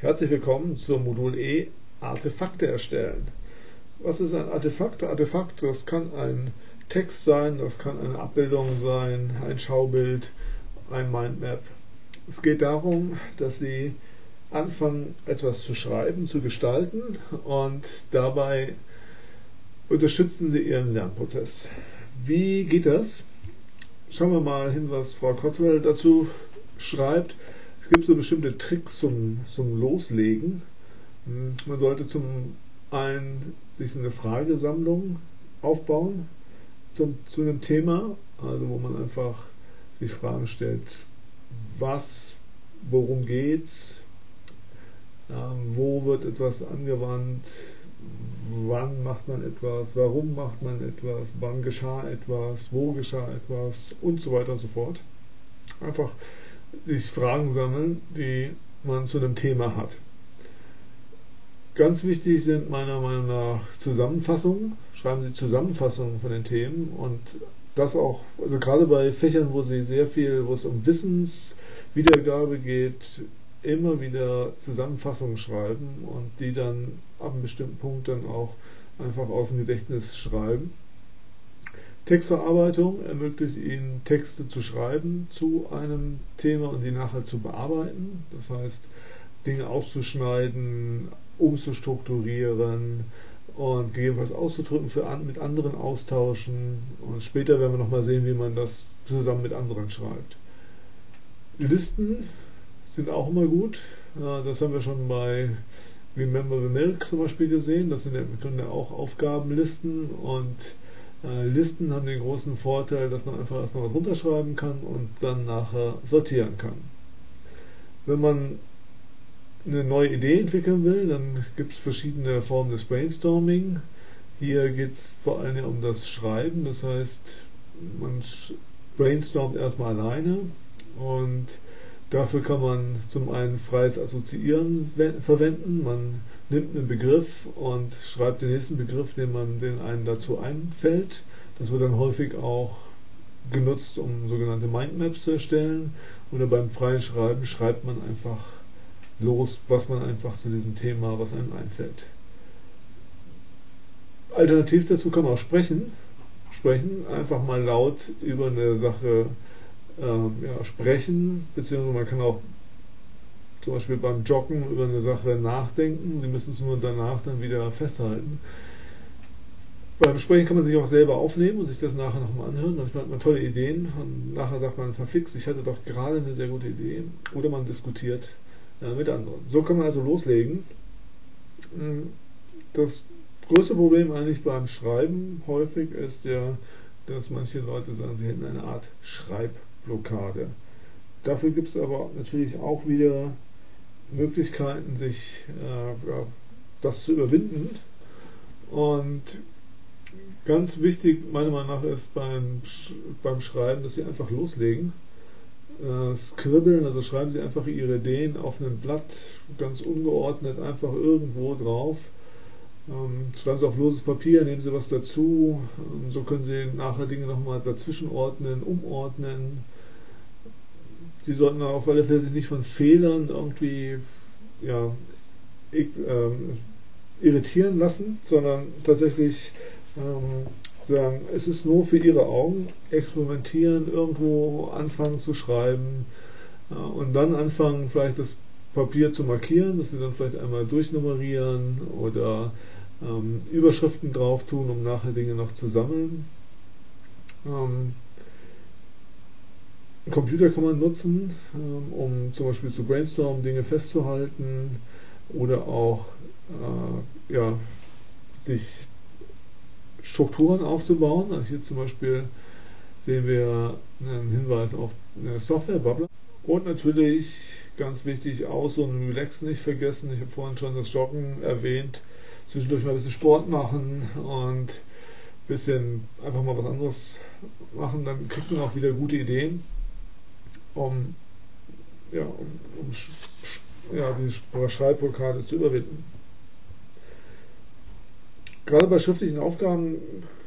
Herzlich willkommen zum Modul E Artefakte erstellen. Was ist ein Artefakt? Artefakt, das kann ein Text sein, das kann eine Abbildung sein, ein Schaubild, ein Mindmap. Es geht darum, dass Sie anfangen, etwas zu schreiben, zu gestalten und dabei unterstützen Sie Ihren Lernprozess. Wie geht das? Schauen wir mal hin, was Frau Cottrell dazu schreibt. Es gibt so bestimmte Tricks zum, zum Loslegen. Hm, man sollte zum einen sich eine Fragesammlung aufbauen zum, zu einem Thema, also wo man einfach sich Fragen stellt, was, worum geht's, ähm, wo wird etwas angewandt, wann macht man etwas, warum macht man etwas, wann geschah etwas, wo geschah etwas und so weiter und so fort. Einfach sich Fragen sammeln, die man zu einem Thema hat. Ganz wichtig sind meiner Meinung nach Zusammenfassungen. Schreiben Sie Zusammenfassungen von den Themen und das auch, also gerade bei Fächern, wo Sie sehr viel, wo es um Wissenswiedergabe geht, immer wieder Zusammenfassungen schreiben und die dann ab einem bestimmten Punkt dann auch einfach aus dem Gedächtnis schreiben. Textverarbeitung ermöglicht Ihnen Texte zu schreiben zu einem Thema und die nachher zu bearbeiten. Das heißt, Dinge auszuschneiden, umzustrukturieren und gegebenenfalls auszudrücken, für an, mit anderen austauschen. Und später werden wir nochmal sehen, wie man das zusammen mit anderen schreibt. Listen sind auch immer gut. Das haben wir schon bei Remember the Milk zum Beispiel gesehen. Das sind ja im Grunde auch Aufgabenlisten und äh, Listen haben den großen Vorteil, dass man einfach erstmal was runterschreiben kann und dann nachher sortieren kann. Wenn man eine neue Idee entwickeln will, dann gibt es verschiedene Formen des Brainstorming. Hier geht es vor allem um das Schreiben, das heißt, man brainstormt erstmal alleine und Dafür kann man zum einen freies Assoziieren verwenden. Man nimmt einen Begriff und schreibt den nächsten Begriff, den man den einen dazu einfällt. Das wird dann häufig auch genutzt, um sogenannte Mindmaps zu erstellen. Oder beim freien Schreiben schreibt man einfach los, was man einfach zu diesem Thema, was einem einfällt. Alternativ dazu kann man auch sprechen. Sprechen, einfach mal laut über eine Sache ähm, ja, sprechen, beziehungsweise man kann auch zum Beispiel beim Joggen über eine Sache nachdenken. Sie müssen es nur danach dann wieder festhalten. Beim Sprechen kann man sich auch selber aufnehmen und sich das nachher nochmal anhören. Manchmal hat man tolle Ideen und nachher sagt man verflixt, ich hatte doch gerade eine sehr gute Idee. Oder man diskutiert äh, mit anderen. So kann man also loslegen. Hm, das größte Problem eigentlich beim Schreiben häufig ist ja, dass manche Leute sagen, sie hätten eine Art Schreib Blockade. Dafür gibt es aber natürlich auch wieder Möglichkeiten, sich äh, ja, das zu überwinden. Und ganz wichtig, meiner Meinung nach, ist beim, beim Schreiben, dass Sie einfach loslegen. Äh, skribbeln, also schreiben Sie einfach Ihre Ideen auf einem Blatt, ganz ungeordnet, einfach irgendwo drauf. Ähm, schreiben Sie auf loses Papier, nehmen Sie was dazu. Ähm, so können Sie nachher Dinge nochmal dazwischen ordnen, umordnen. Sie sollten auf alle Fälle sich nicht von Fehlern irgendwie ja, ähm, irritieren lassen, sondern tatsächlich ähm, sagen, es ist nur für Ihre Augen, experimentieren, irgendwo anfangen zu schreiben äh, und dann anfangen, vielleicht das Papier zu markieren, dass Sie dann vielleicht einmal durchnummerieren oder ähm, Überschriften drauf tun, um nachher Dinge noch zu sammeln. Ähm, Computer kann man nutzen, ähm, um zum Beispiel zu brainstormen, Dinge festzuhalten oder auch äh, ja, sich Strukturen aufzubauen. Also hier zum Beispiel sehen wir einen Hinweis auf eine Software-Bubble. Und natürlich ganz wichtig, Aus- und Relax nicht vergessen. Ich habe vorhin schon das Joggen erwähnt. Zwischendurch mal ein bisschen Sport machen und ein bisschen einfach mal was anderes machen. Dann kriegt man auch wieder gute Ideen um, ja, um, um ja, die Schreibblockade zu überwinden. Gerade bei schriftlichen Aufgaben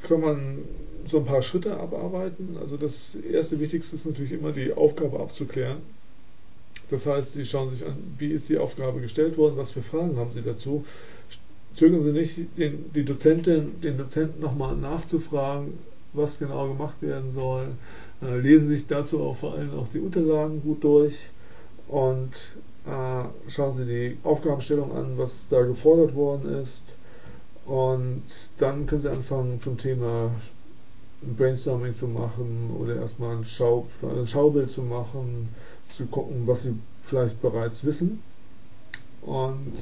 kann man so ein paar Schritte abarbeiten. Also das erste Wichtigste ist natürlich immer die Aufgabe abzuklären. Das heißt, Sie schauen sich an, wie ist die Aufgabe gestellt worden, was für Fragen haben Sie dazu. Zögern Sie nicht, den, die Dozentin, den Dozenten nochmal nachzufragen, was genau gemacht werden soll. Äh, lesen sich dazu auch vor allem auch die Unterlagen gut durch und äh, schauen Sie die Aufgabenstellung an, was da gefordert worden ist. Und dann können Sie anfangen zum Thema Brainstorming zu machen oder erstmal ein, Schau, ein Schaubild zu machen, zu gucken, was Sie vielleicht bereits wissen. Und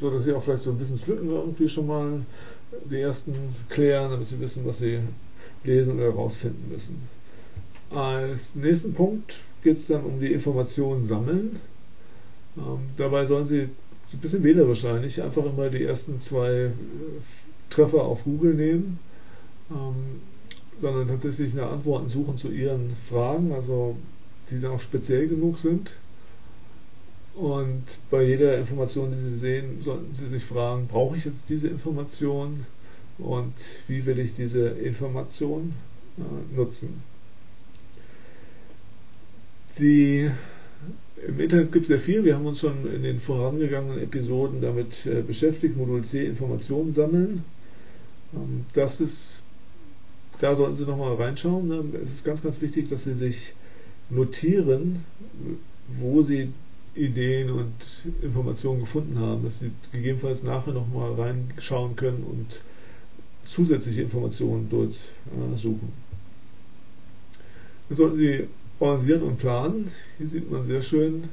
so, dass Sie auch vielleicht so Wissenslücken irgendwie schon mal die ersten klären, damit Sie wissen, was Sie lesen oder herausfinden müssen. Als nächsten Punkt geht es dann um die Informationen sammeln. Ähm, dabei sollen Sie ein bisschen wählerisch sein, nicht einfach immer die ersten zwei äh, Treffer auf Google nehmen, ähm, sondern tatsächlich nach Antworten suchen zu Ihren Fragen, also die dann auch speziell genug sind. Und bei jeder Information, die Sie sehen, sollten Sie sich fragen, brauche ich jetzt diese Information und wie will ich diese Information äh, nutzen? Die im Internet gibt es sehr viel. Wir haben uns schon in den vorangegangenen Episoden damit äh, beschäftigt. Modul C Informationen sammeln. Ähm, das ist, da sollten Sie nochmal reinschauen. Ne? Es ist ganz, ganz wichtig, dass Sie sich notieren, wo Sie Ideen und Informationen gefunden haben, dass Sie gegebenenfalls nachher nochmal reinschauen können und zusätzliche Informationen dort äh, suchen. Dann sollten Sie organisieren und planen. Hier sieht man sehr schön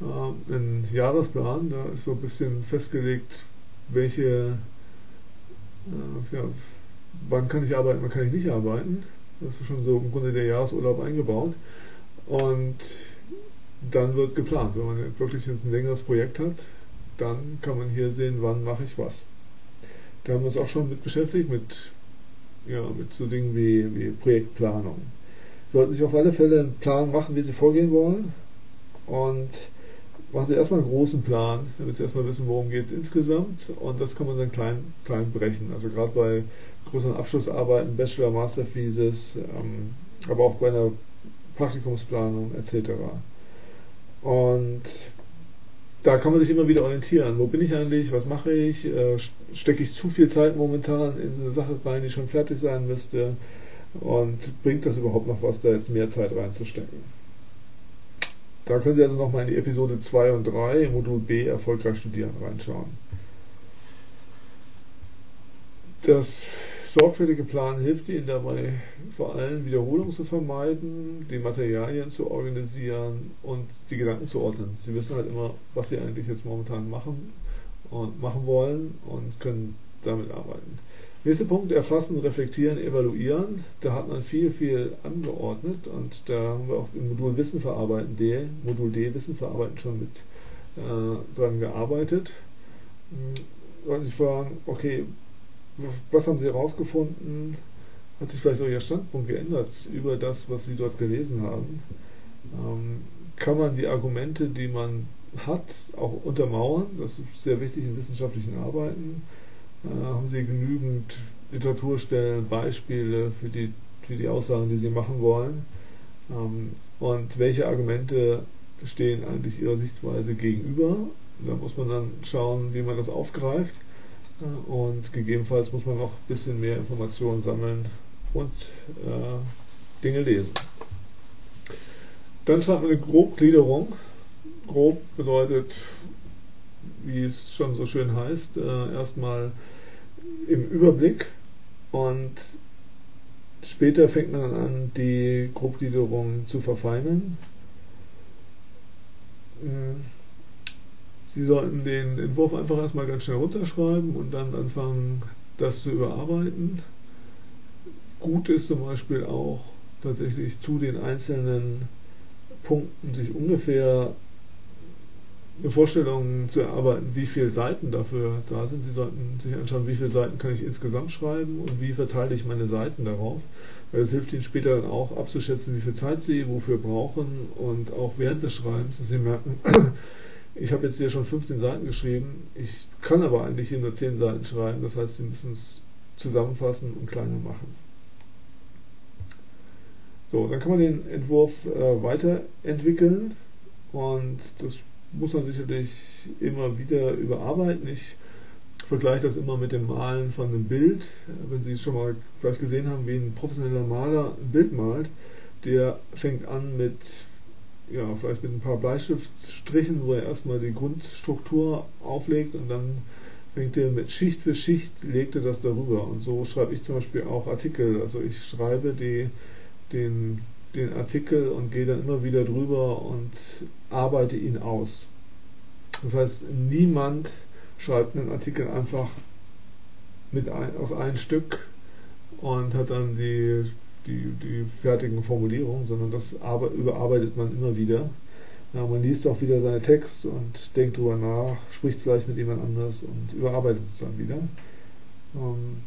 äh, einen Jahresplan. Da ist so ein bisschen festgelegt, welche, äh, ja, wann kann ich arbeiten, wann kann ich nicht arbeiten. Das ist schon so im Grunde der Jahresurlaub eingebaut. Und dann wird geplant. Wenn man wirklich jetzt ein längeres Projekt hat, dann kann man hier sehen, wann mache ich was. Da haben wir uns auch schon mit beschäftigt, mit, ja, mit so Dingen wie, wie Projektplanung sollten sich auf alle Fälle einen Plan machen, wie sie vorgehen wollen. Und machen Sie erstmal einen großen Plan, damit Sie erstmal wissen, worum geht es insgesamt. Und das kann man dann klein, klein brechen. Also gerade bei größeren Abschlussarbeiten, Bachelor, Master Thesis, ähm, aber auch bei einer Praktikumsplanung etc. Und da kann man sich immer wieder orientieren. Wo bin ich eigentlich? Was mache ich? Äh, stecke ich zu viel Zeit momentan in eine Sache rein, die schon fertig sein müsste? Und bringt das überhaupt noch was, da jetzt mehr Zeit reinzustecken? Da können Sie also nochmal in die Episode 2 und 3 im Modul B erfolgreich studieren reinschauen. Das sorgfältige Planen hilft Ihnen dabei, vor allem Wiederholungen zu vermeiden, die Materialien zu organisieren und die Gedanken zu ordnen. Sie wissen halt immer, was Sie eigentlich jetzt momentan machen und machen wollen und können damit arbeiten. Nächster Punkt, erfassen, reflektieren, evaluieren. Da hat man viel, viel angeordnet und da haben wir auch im Modul Wissen verarbeiten D, Modul D Wissen verarbeiten schon mit äh, dran gearbeitet. Und hm, sich fragen, okay, was haben Sie herausgefunden? Hat sich vielleicht auch Ihr Standpunkt geändert über das, was Sie dort gelesen haben? Ähm, kann man die Argumente, die man hat, auch untermauern? Das ist sehr wichtig in wissenschaftlichen Arbeiten äh, haben Sie genügend Literaturstellen, Beispiele für die, für die Aussagen, die Sie machen wollen? Ähm, und welche Argumente stehen eigentlich Ihrer Sichtweise gegenüber? Da muss man dann schauen, wie man das aufgreift. Äh, und gegebenenfalls muss man noch ein bisschen mehr Informationen sammeln und äh, Dinge lesen. Dann schreibt man eine Grobgliederung. Grob bedeutet wie es schon so schön heißt, äh, erstmal im Überblick und später fängt man an, die Grobgliederung zu verfeinern. Äh, Sie sollten den Entwurf einfach erstmal ganz schnell runterschreiben und dann anfangen, das zu überarbeiten. Gut ist zum Beispiel auch tatsächlich zu den einzelnen Punkten sich ungefähr eine Vorstellung zu erarbeiten, wie viele Seiten dafür da sind. Sie sollten sich anschauen, wie viele Seiten kann ich insgesamt schreiben und wie verteile ich meine Seiten darauf. Weil es hilft Ihnen später dann auch abzuschätzen, wie viel Zeit Sie wofür brauchen und auch während des Schreibens, dass Sie merken, ich habe jetzt hier schon 15 Seiten geschrieben, ich kann aber eigentlich hier nur 10 Seiten schreiben, das heißt, Sie müssen es zusammenfassen und kleiner machen. So, dann kann man den Entwurf äh, weiterentwickeln und das muss man sicherlich immer wieder überarbeiten. Ich vergleiche das immer mit dem Malen von einem Bild. Wenn Sie schon mal vielleicht gesehen haben, wie ein professioneller Maler ein Bild malt, der fängt an mit, ja, vielleicht mit ein paar Bleistiftstrichen, wo er erstmal die Grundstruktur auflegt und dann fängt er mit Schicht für Schicht, legt er das darüber. Und so schreibe ich zum Beispiel auch Artikel. Also ich schreibe die, den den Artikel und gehe dann immer wieder drüber und arbeite ihn aus. Das heißt, niemand schreibt einen Artikel einfach mit ein, aus einem Stück und hat dann die, die, die fertigen Formulierungen, sondern das überarbeitet man immer wieder. Ja, man liest auch wieder seine Text und denkt drüber nach, spricht vielleicht mit jemand anders und überarbeitet es dann wieder. Ähm,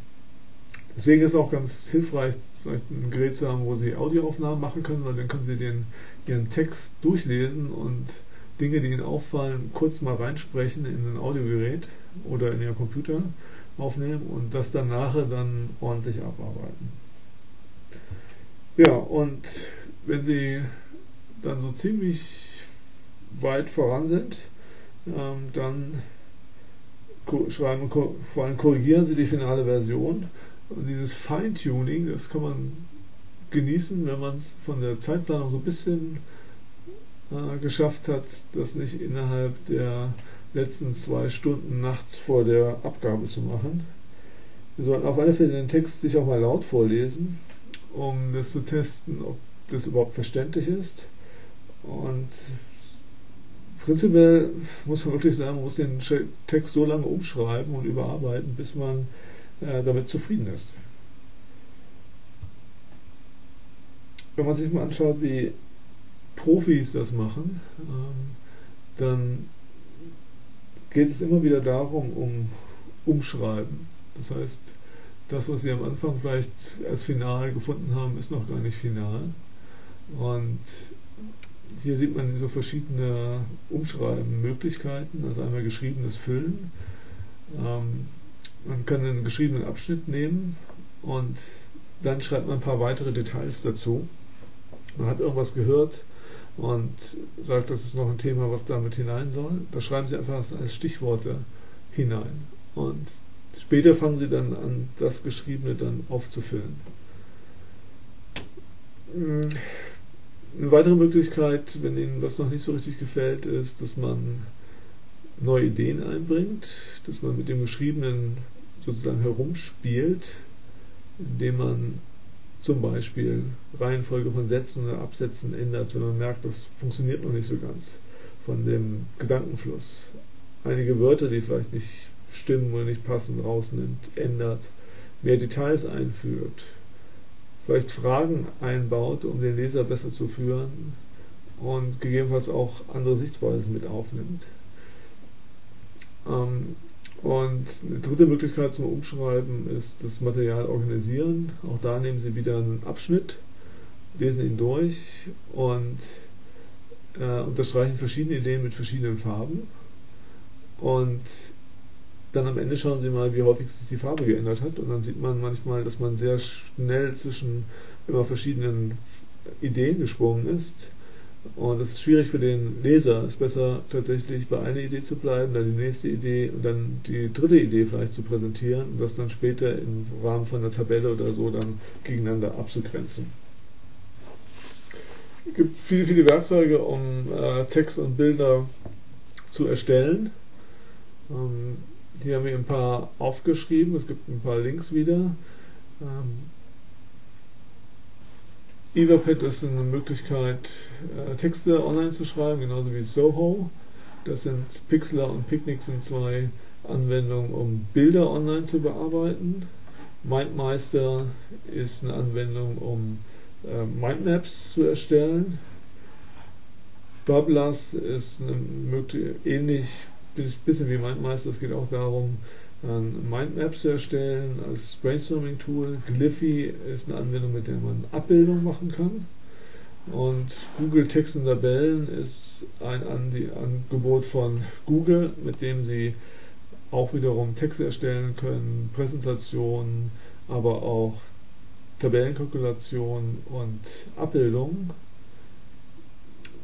deswegen ist es auch ganz hilfreich, vielleicht ein Gerät zu haben, wo Sie Audioaufnahmen machen können, weil dann können Sie den, Ihren Text durchlesen und Dinge, die Ihnen auffallen, kurz mal reinsprechen in ein Audiogerät oder in Ihren Computer aufnehmen und das dann nachher dann ordentlich abarbeiten. Ja, und wenn Sie dann so ziemlich weit voran sind, ähm, dann schreiben, vor allem korrigieren Sie die finale Version und dieses Feintuning, das kann man genießen, wenn man es von der Zeitplanung so ein bisschen äh, geschafft hat, das nicht innerhalb der letzten zwei Stunden nachts vor der Abgabe zu machen. Wir sollten auf alle Fälle den Text sich auch mal laut vorlesen, um das zu testen, ob das überhaupt verständlich ist. Und prinzipiell muss man wirklich sagen, man muss den Text so lange umschreiben und überarbeiten, bis man äh, damit zufrieden ist. Wenn man sich mal anschaut, wie Profis das machen, ähm, dann geht es immer wieder darum, um Umschreiben. Das heißt, das, was Sie am Anfang vielleicht als final gefunden haben, ist noch gar nicht final. Und hier sieht man so verschiedene Umschreiben-Möglichkeiten, also einmal geschriebenes Füllen. Ähm, man kann einen geschriebenen Abschnitt nehmen und dann schreibt man ein paar weitere Details dazu. Man hat irgendwas gehört und sagt, das ist noch ein Thema, was damit hinein soll. Da schreiben Sie einfach als Stichworte hinein. Und später fangen Sie dann an, das Geschriebene dann aufzufüllen. Eine weitere Möglichkeit, wenn Ihnen das noch nicht so richtig gefällt, ist, dass man neue Ideen einbringt, dass man mit dem Geschriebenen sozusagen herumspielt, indem man zum Beispiel Reihenfolge von Sätzen oder Absätzen ändert, wenn man merkt, das funktioniert noch nicht so ganz von dem Gedankenfluss. Einige Wörter, die vielleicht nicht stimmen oder nicht passen, rausnimmt, ändert, mehr Details einführt, vielleicht Fragen einbaut, um den Leser besser zu führen und gegebenenfalls auch andere Sichtweisen mit aufnimmt. Ähm, und eine dritte Möglichkeit zum Umschreiben ist das Material organisieren. Auch da nehmen Sie wieder einen Abschnitt, lesen ihn durch und äh, unterstreichen verschiedene Ideen mit verschiedenen Farben. Und dann am Ende schauen Sie mal, wie häufig sich die Farbe geändert hat. Und dann sieht man manchmal, dass man sehr schnell zwischen immer verschiedenen Ideen gesprungen ist. Und es ist schwierig für den Leser. Es ist besser tatsächlich bei einer Idee zu bleiben, dann die nächste Idee und dann die dritte Idee vielleicht zu präsentieren und das dann später im Rahmen von einer Tabelle oder so dann gegeneinander abzugrenzen. Es gibt viele, viele Werkzeuge, um äh, Text und Bilder zu erstellen. Ähm, hier haben wir ein paar aufgeschrieben. Es gibt ein paar Links wieder. Ähm, Etherpad ist eine Möglichkeit, äh, Texte online zu schreiben, genauso wie Soho. Das sind Pixlr und Picnic sind zwei Anwendungen, um Bilder online zu bearbeiten. MindMeister ist eine Anwendung, um äh, Mindmaps zu erstellen. Bubblers ist eine ähnlich, bisschen wie MindMeister. Es geht auch darum, Mindmaps zu erstellen als Brainstorming-Tool. Glyphy ist eine Anwendung, mit der man Abbildungen machen kann. Und Google Text und Tabellen ist ein Angebot von Google, mit dem Sie auch wiederum Texte erstellen können, Präsentationen, aber auch Tabellenkalkulationen und Abbildungen.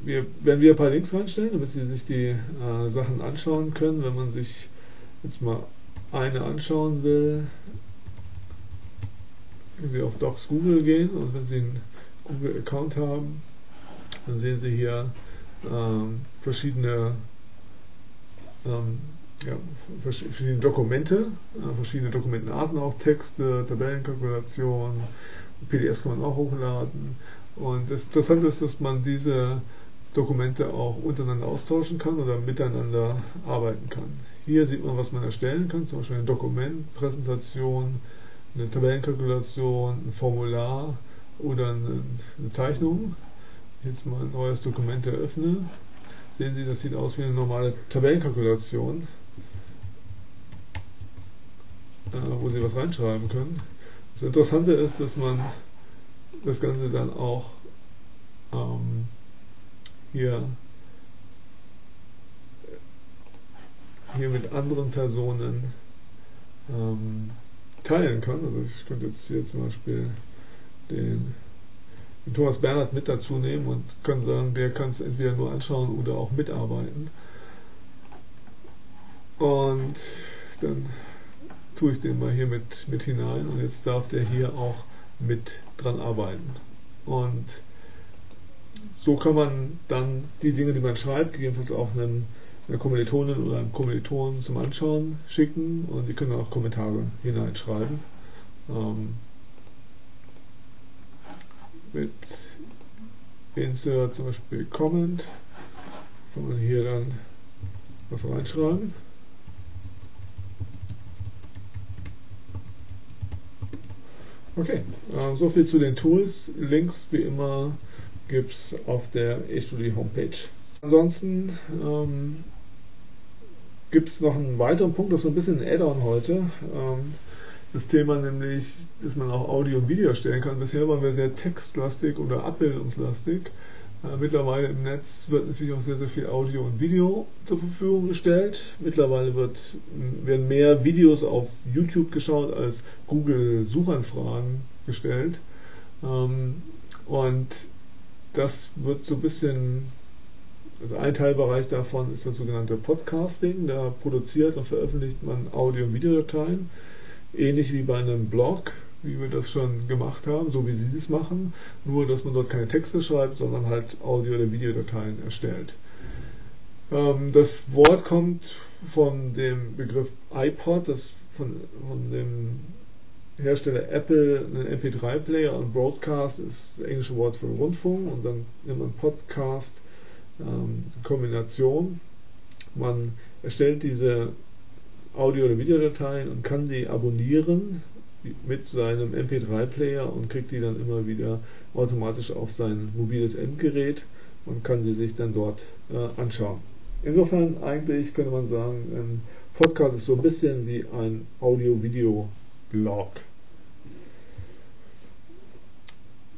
Wir werden wieder ein paar Links reinstellen, damit Sie sich die äh, Sachen anschauen können. Wenn man sich jetzt mal eine anschauen will, können Sie auf Docs Google gehen und wenn Sie einen Google-Account haben, dann sehen Sie hier ähm, verschiedene, ähm, ja, verschiedene Dokumente, äh, verschiedene Dokumentenarten, auch Texte, Tabellenkalkulationen, PDFs kann man auch hochladen. Und das Interessante ist, dass man diese Dokumente auch untereinander austauschen kann oder miteinander arbeiten kann. Hier sieht man, was man erstellen kann, zum Beispiel ein Dokument, Präsentation, eine Tabellenkalkulation, ein Formular oder eine, eine Zeichnung. Jetzt mal ein neues Dokument eröffne. Sehen Sie, das sieht aus wie eine normale Tabellenkalkulation, äh, wo Sie was reinschreiben können. Das Interessante ist, dass man das Ganze dann auch ähm, hier, hier mit anderen Personen ähm, teilen kann. Also ich könnte jetzt hier zum Beispiel den, den Thomas Bernhard mit dazu nehmen und kann sagen, der kann es entweder nur anschauen oder auch mitarbeiten. Und dann tue ich den mal hier mit, mit hinein und jetzt darf der hier auch mit dran arbeiten. Und so kann man dann die Dinge, die man schreibt, gegebenenfalls auch einem, einer Kommilitonin oder einem Kommilitonen zum Anschauen schicken und die können auch Kommentare hineinschreiben. Ähm, mit Insert zum Beispiel Comment kann man hier dann was reinschreiben. Okay, äh, so zu den Tools. Links wie immer gibt es auf der eStudie Homepage. Ansonsten ähm, gibt es noch einen weiteren Punkt, das ist so ein bisschen ein Add-on heute. Ähm, das Thema nämlich, dass man auch Audio und Video erstellen kann. Bisher waren wir sehr textlastig oder abbildungslastig. Äh, mittlerweile im Netz wird natürlich auch sehr, sehr viel Audio und Video zur Verfügung gestellt. Mittlerweile wird, werden mehr Videos auf YouTube geschaut als Google Suchanfragen gestellt. Ähm, und das wird so ein bisschen, also ein Teilbereich davon ist das sogenannte Podcasting. Da produziert und veröffentlicht man Audio- und Videodateien. Ähnlich wie bei einem Blog, wie wir das schon gemacht haben, so wie Sie das machen. Nur, dass man dort keine Texte schreibt, sondern halt Audio- oder Videodateien erstellt. Ähm, das Wort kommt von dem Begriff iPod, das von, von dem Hersteller Apple einen MP3-Player und Broadcast ist das englische Wort für Rundfunk und dann nimmt man Podcast, ähm, Kombination. Man erstellt diese Audio- oder Videodateien und kann die abonnieren mit seinem MP3-Player und kriegt die dann immer wieder automatisch auf sein mobiles Endgerät und kann die sich dann dort äh, anschauen. Insofern eigentlich könnte man sagen, ein Podcast ist so ein bisschen wie ein Audio-Video-Blog.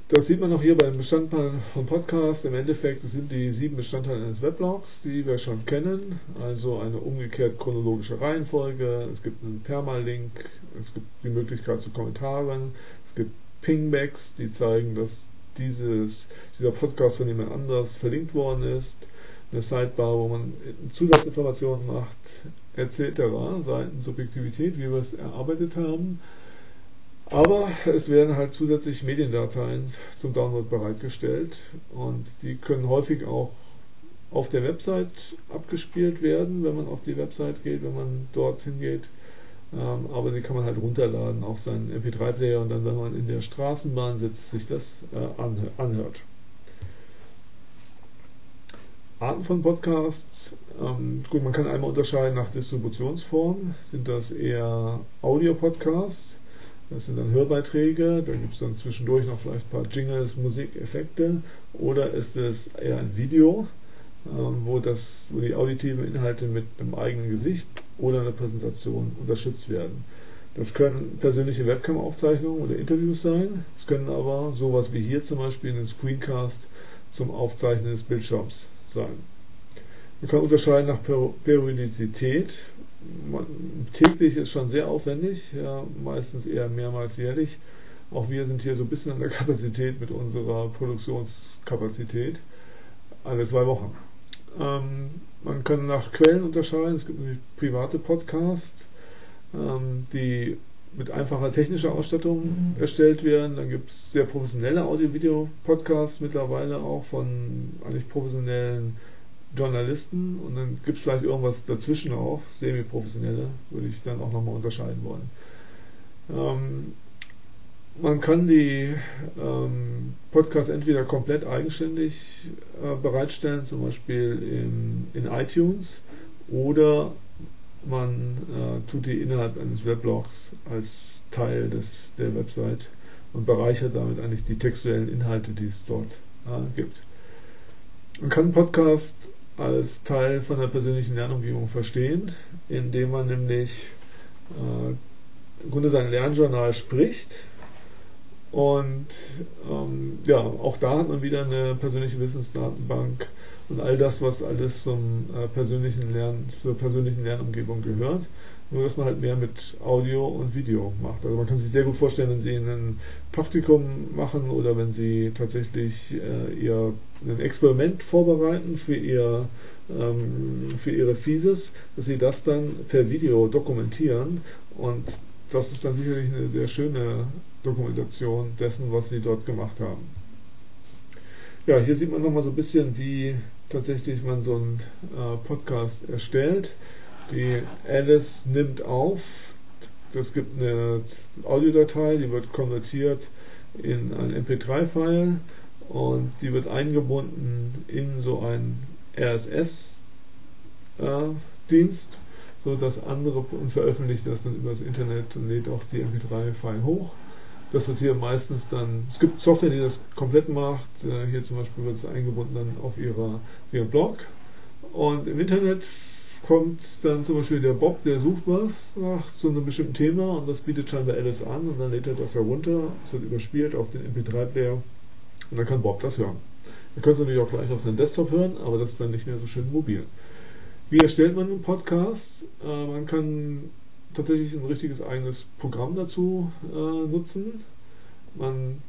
Das sieht man auch hier beim Bestandteil vom Podcast. Im Endeffekt sind die sieben Bestandteile eines Weblogs, die wir schon kennen. Also eine umgekehrt chronologische Reihenfolge. Es gibt einen Permalink. Es gibt die Möglichkeit zu Kommentaren. Es gibt Pingbacks, die zeigen, dass dieses, dieser Podcast von jemand anders verlinkt worden ist. Eine Sidebar, wo man Zusatzinformationen macht, etc. Seitensubjektivität, wie wir es erarbeitet haben. Aber es werden halt zusätzlich Mediendateien zum Download bereitgestellt und die können häufig auch auf der Website abgespielt werden, wenn man auf die Website geht, wenn man dorthin geht. Ähm, aber sie kann man halt runterladen auf seinen MP3-Player und dann, wenn man in der Straßenbahn sitzt, sich das äh, anhört. Arten von Podcasts. Ähm, gut, man kann einmal unterscheiden nach Distributionsform. Sind das eher Audio-Podcasts? Das sind dann Hörbeiträge, da gibt es dann zwischendurch noch vielleicht ein paar Jingles, Musikeffekte. Oder ist es eher ein Video, ähm, wo, das, wo die auditiven Inhalte mit einem eigenen Gesicht oder einer Präsentation unterstützt werden. Das können persönliche Webcam-Aufzeichnungen oder Interviews sein. Es können aber sowas wie hier zum Beispiel ein Screencast zum Aufzeichnen des Bildschirms sein. Man kann unterscheiden nach Periodizität täglich ist schon sehr aufwendig, ja, meistens eher mehrmals jährlich. Auch wir sind hier so ein bisschen an der Kapazität mit unserer Produktionskapazität. alle zwei Wochen. Ähm, man kann nach Quellen unterscheiden. Es gibt nämlich private Podcasts, ähm, die mit einfacher technischer Ausstattung mhm. erstellt werden. Dann gibt es sehr professionelle Audio-Video-Podcasts mittlerweile auch von eigentlich professionellen Journalisten und dann gibt es vielleicht irgendwas dazwischen auch, semi-professionelle, würde ich dann auch nochmal unterscheiden wollen. Ähm, man kann die ähm, Podcasts entweder komplett eigenständig äh, bereitstellen, zum Beispiel in, in iTunes, oder man äh, tut die innerhalb eines Weblogs als Teil des, der Website und bereichert damit eigentlich die textuellen Inhalte, die es dort äh, gibt. Man kann Podcast als Teil von der persönlichen Lernumgebung verstehen, indem man nämlich äh, im Grunde sein Lernjournal spricht. Und ähm, ja, auch da hat man wieder eine persönliche Wissensdatenbank und all das, was alles zum äh, persönlichen Lernen, zur persönlichen Lernumgebung gehört. Nur dass man halt mehr mit Audio und Video macht. Also man kann sich sehr gut vorstellen, wenn Sie ein Praktikum machen oder wenn Sie tatsächlich äh, ihr ein Experiment vorbereiten für ihr ähm, für ihre Thesis, dass Sie das dann per Video dokumentieren und das ist dann sicherlich eine sehr schöne Dokumentation dessen, was Sie dort gemacht haben. Ja, hier sieht man nochmal so ein bisschen, wie tatsächlich man so einen äh, Podcast erstellt. Die Alice nimmt auf, das gibt eine Audiodatei, die wird konvertiert in ein MP3-File und die wird eingebunden in so einen RSS-Dienst, äh, so dass andere und veröffentlichen das dann übers Internet und lädt auch die MP3-File hoch. Das wird hier meistens dann, es gibt Software, die das komplett macht. Äh, hier zum Beispiel wird es eingebunden dann auf ihrer, ihrem Blog. Und im Internet kommt dann zum Beispiel der Bob, der sucht was nach so einem bestimmten Thema und das bietet scheinbar Alice an und dann lädt er das herunter. Es wird überspielt auf den MP3-Player und dann kann Bob das hören. Ihr könnt es natürlich auch gleich auf seinem Desktop hören, aber das ist dann nicht mehr so schön mobil. Wie erstellt man einen Podcast? Äh, man kann tatsächlich ein richtiges eigenes Programm dazu äh, nutzen. Man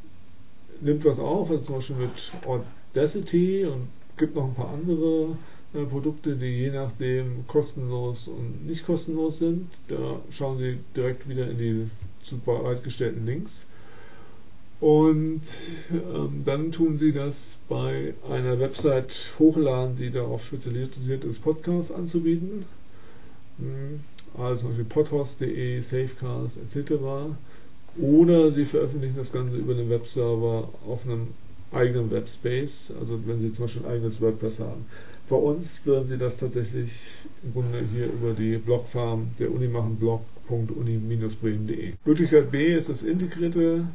nimmt was auf, also zum Beispiel mit Audacity und gibt noch ein paar andere äh, Produkte, die je nachdem kostenlos und nicht kostenlos sind. Da schauen Sie direkt wieder in die zu bereitgestellten Links. Und ähm, dann tun Sie das bei einer Website hochladen, die darauf spezialisiert ist, Podcasts anzubieten. Hm also zum Beispiel podhost.de, Safecast etc. Oder Sie veröffentlichen das Ganze über einen Webserver auf einem eigenen Webspace, also wenn Sie zum Beispiel ein eigenes WordPress haben. Bei uns würden Sie das tatsächlich im Grunde hier über die Blogfarm der Uni machen, blog.uni-bremen.de. Möglichkeit B ist das integrierte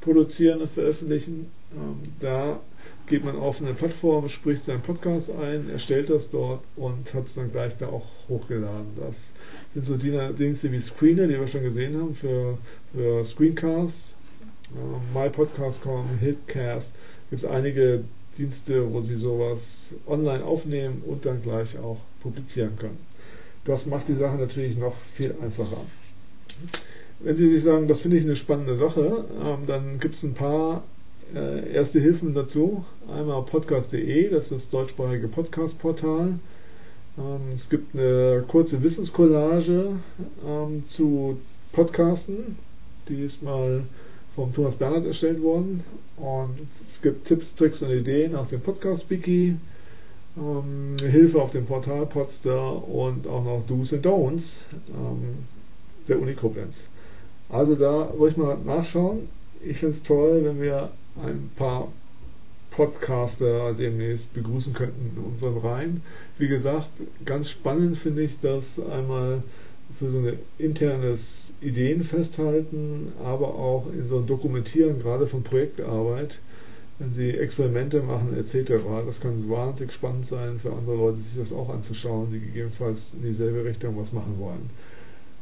Produzieren und Veröffentlichen. Ähm, da geht man auf eine Plattform, spricht seinen Podcast ein, erstellt das dort und hat es dann gleich da auch hochgeladen. Das sind so Dienste wie Screener, die wir schon gesehen haben für, für Screencasts, äh, MyPodcast.com, Hitcast. Gibt es einige Dienste, wo Sie sowas online aufnehmen und dann gleich auch publizieren können. Das macht die Sache natürlich noch viel einfacher. Wenn Sie sich sagen, das finde ich eine spannende Sache, ähm, dann gibt es ein paar äh, erste Hilfen dazu. Einmal podcast.de, das ist das deutschsprachige Podcast-Portal. Ähm, es gibt eine kurze Wissenscollage ähm, zu Podcasten. Die ist mal vom Thomas Bernhard erstellt worden. Und es gibt Tipps, Tricks und Ideen auf dem Podcast-Wiki. Ähm, Hilfe auf dem Portal Podstar und auch noch Do's and Don'ts ähm, der Uni Koblenz. Also da wollte ich mal nachschauen. Ich finde es toll, wenn wir ein paar Podcaster demnächst begrüßen könnten in unseren Reihen. Wie gesagt, ganz spannend finde ich das einmal für so ein internes Ideen festhalten, aber auch in so ein Dokumentieren, gerade von Projektarbeit, wenn sie Experimente machen etc. Das kann wahnsinnig spannend sein für andere Leute, sich das auch anzuschauen, die gegebenenfalls in dieselbe Richtung was machen wollen.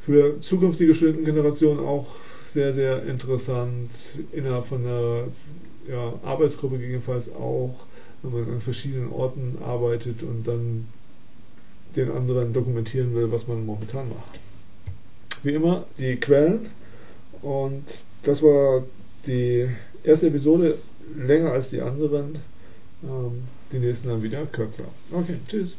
Für zukünftige Studentengenerationen auch sehr, sehr interessant innerhalb von einer ja, Arbeitsgruppe gegebenenfalls auch, wenn man an verschiedenen Orten arbeitet und dann den anderen dokumentieren will, was man momentan macht. Wie immer die Quellen und das war die erste Episode länger als die anderen. Ähm, die nächsten dann wieder kürzer. Okay, tschüss.